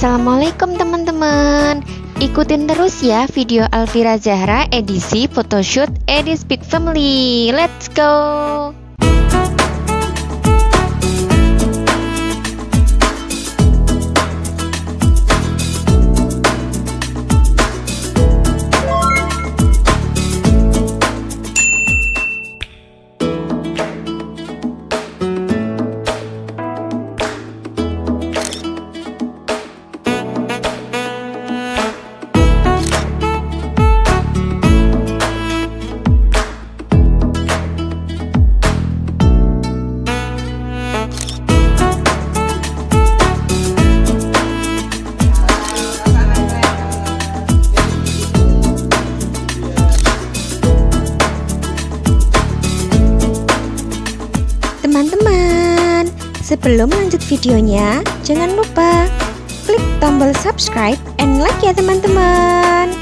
Assalamualaikum teman-teman. Ikutin terus ya video Alvira Zahra edisi photoshoot Edis Big Family. Let's go sebelum lanjut videonya, jangan lupa klik tombol subscribe and like ya teman-teman.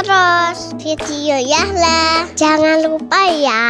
Terus video ya lah. Jangan lupa ya.